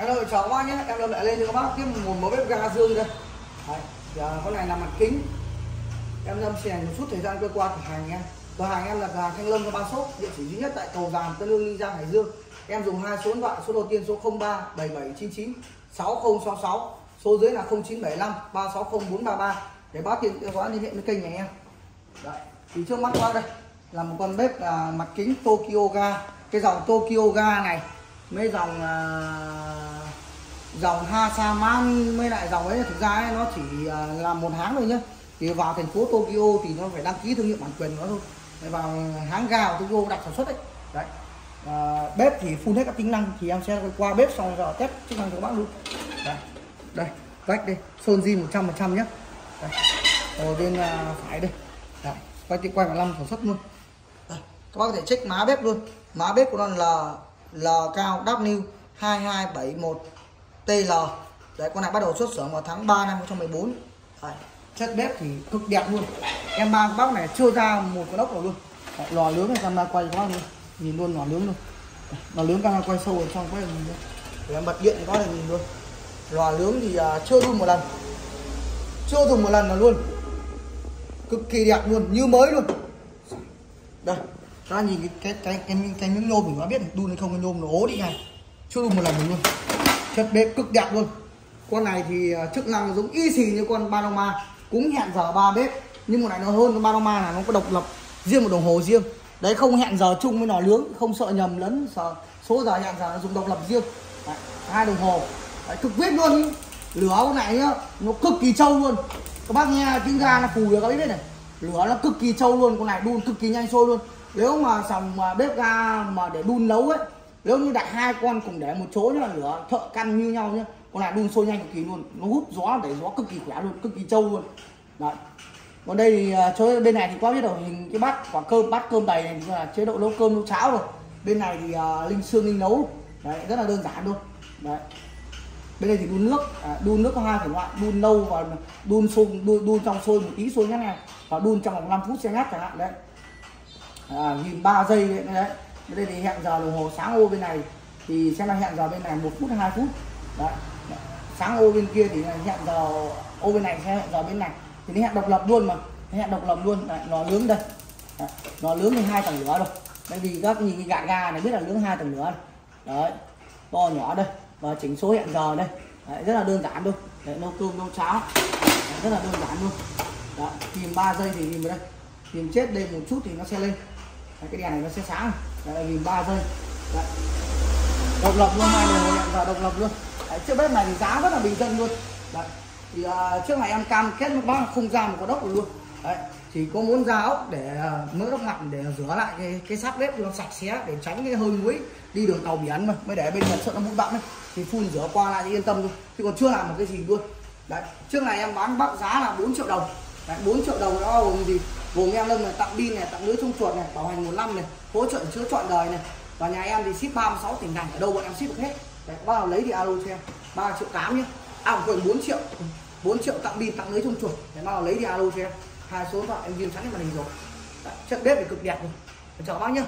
em ơi chào các bác nhé em lâm lại lên cho các bác tiếp một mẫu bếp ga dương đây. Đấy, giờ con này là mặt kính. Em lâm xe một chút thời gian cơ qua cửa hàng em cửa hàng em là cửa hàng thanh lâm và ba sốt địa chỉ duy nhất tại cầu vàng tân lương ninh giang hải dương. Em dùng hai số điện thoại số đầu tiên số 03 7799 6066 số dưới là 0975 360 433 để bác tiền các bác liên hệ với kênh nhà em Đấy. thì trước mắt qua đây là một con bếp à, mặt kính Tokyo ga. Cái dòng Tokyo ga này mấy dòng uh, dòng Hasaman mấy lại dòng ấy thực ra ấy, nó chỉ à, uh, làm một hãng thôi nhá. Thì vào thành phố Tokyo thì nó phải đăng ký thương hiệu bản quyền nó thôi. Để vào hãng ga của Tokyo đặt sản xuất đấy. Đấy. À, bếp thì full hết các tính năng thì em sẽ qua bếp xong rồi test chức năng cho các bác luôn. Đây đây vách đây sơn zin 100 phần trăm nhé đây. ở bên uh, phải đây. Đây quay quay cả năm sản xuất luôn. Đây. các bác có thể check má bếp luôn. Má bếp của nó là L cao W 2271 TL đấy con này bắt đầu xuất xưởng vào tháng 3 năm 2014 đấy. chất bếp thì cực đẹp luôn. Em mang bác này chưa ra một con ốc nào luôn. Đấy, lò nướng này camera quay cho bác luôn. Nhìn luôn lò nướng luôn. Lò nướng camera quay sâu ở trong quay nhìn luôn. Để em bật điện có thể nhìn luôn. Lò nướng thì uh, chưa luôn một lần. Chưa dùng một lần nào luôn. Cực kỳ đẹp luôn như mới luôn. Đây ta nhìn cái cái cái cái, cái miếng nhôm thì nó biết đun hay không cái nhôm nó ố đi này chưa đun một lần luôn. Chất bếp cực đẹp luôn. Con này thì à, chức năng giống y xì như con Panama. Cũng hẹn giờ ba bếp nhưng một này nó hơn con Panama là nó có độc lập riêng một đồng hồ riêng. Đấy không hẹn giờ chung với nồi nướng không sợ nhầm lẫn sợ số giờ hẹn giờ nó dùng độc lập riêng. Đấy, hai đồng hồ. Đấy, cực vết luôn. Lửa con này nhá nó cực kỳ trâu luôn. Các bác nghe tiếng ga nó phù được các biết này. Lửa nó cực kỳ trâu luôn con này đun cực kỳ nhanh sôi luôn nếu mà sòng mà bếp ga mà để đun nấu ấy nếu như đặt hai con cùng để một chỗ nhá lửa thợ căn như nhau nhá con này đun sôi nhanh cực kỳ luôn nó hút gió để gió cực kỳ khỏe luôn cực kỳ trâu luôn. Đấy. Còn đây à, thì chỗ bên này thì quá biết đầu hình cái bát quả cơm bát cơm đầy này thì là chế độ nấu cơm nấu cháo rồi. Bên này thì uh, linh xương linh nấu đấy rất là đơn giản luôn. đấy. Bên đây thì đun nước à, đun nước có hai thể loại đun lâu và đun sôi đun, đun trong sôi một tí sôi ngắt này và đun trong vòng 5 phút sẽ ngắt chẳng hạn đấy à, nhìn ba giây đấy, đấy đây thì hẹn giờ đồng hồ sáng ô bên này thì sẽ là hẹn giờ bên này một phút hai phút. Đấy sáng ô bên kia thì hẹn giờ ô bên này sẽ hẹn giờ bên này. Thì nó hẹn độc lập luôn mà hẹn độc lập luôn. Đấy, nó lướng đây. Đấy, nó lướng thì hai tầng lửa rồi. Bởi vì các nhìn cái gạ ga này biết là lướng hai tầng lửa đấy to nhỏ đây và chỉnh số hẹn giờ đây. Đấy, rất là đơn giản thôi. Để nấu cơm nấu cháo. Đấy, rất là đơn giản luôn đó tìm 3 giây thì nhìn vào đây. Tìm chết đây một chút thì nó sẽ lên đấy, cái đèn này nó sẽ sáng. Đấy, nhìn 3 giây. Đấy. độc lập luôn hai đồng hồ giờ độc lập luôn. Đấy, chiếc bếp này thì giá rất là bình dân luôn. Đấy. Thì uh, trước này em cam kết một bác không ra một con đốc luôn. Đấy. Chỉ có muốn ra ốc để uh, mỡ đốc mặn để rửa lại cái cái sát bếp cho nó sạch sẽ để tránh cái hơi muối đi đường tàu biển mà. Mới để bên nhật sợ nó bụi bặm ấy. Thì phun rửa qua lại thì yên tâm thôi. Chứ còn chưa làm một cái gì luôn. Đấy. Trước này em bán bác giá là 4 triệu đồng đấy, 4 triệu đồng đó gồm gì? Gồm em lưng này tặng pin này tặng lưới trong chuột này bảo hành một năm này hỗ trợ chữa trọn đời này. Và nhà em thì ship 36 tỉnh thành ở đâu bọn em ship được hết. Đấy bác nào lấy thì alo cho em 3 triệu 8 nhé à quên 4 triệu. 4 triệu tặng pin tặng lưới trong chuột. Để nào lấy thì alo cho em. Hai số điện thoại em ghi sẵn trên màn hình rồi. Đấy, chất bếp thì cực đẹp luôn chào bác nhá.